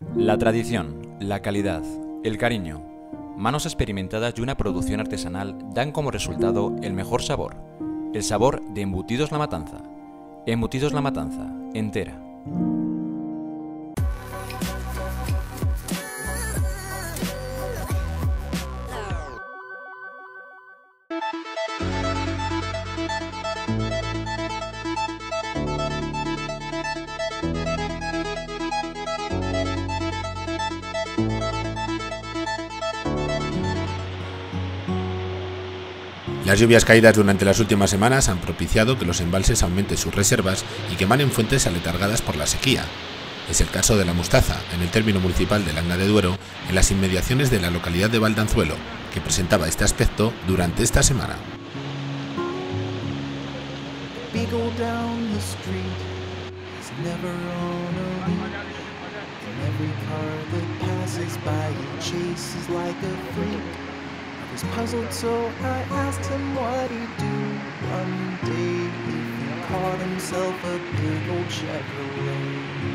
La tradición, la calidad, el cariño, manos experimentadas y una producción artesanal dan como resultado el mejor sabor, el sabor de Embutidos La Matanza. Embutidos La Matanza, entera. Las lluvias caídas durante las últimas semanas han propiciado que los embalses aumenten sus reservas y que emanen fuentes aletargadas por la sequía. Es el caso de la Mustaza, en el término municipal de Langa de Duero, en las inmediaciones de la localidad de Valdanzuelo, que presentaba este aspecto durante esta semana. was puzzled, so I asked him what he'd do one day he caught himself a big old Chevrolet.